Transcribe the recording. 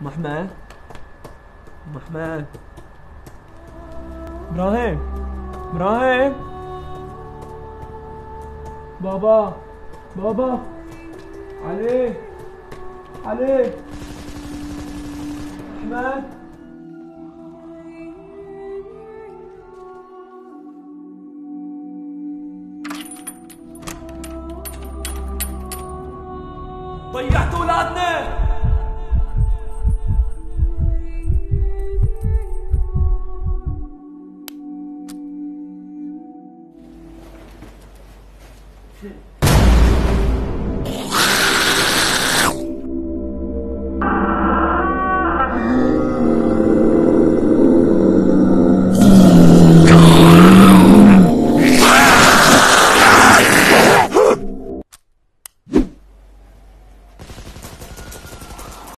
ام احمد إبراهيم؟ إبراهيم؟ بابا؟ بابا؟ علي؟ علي؟ احمد ضيعت أولادنا! 是。